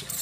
you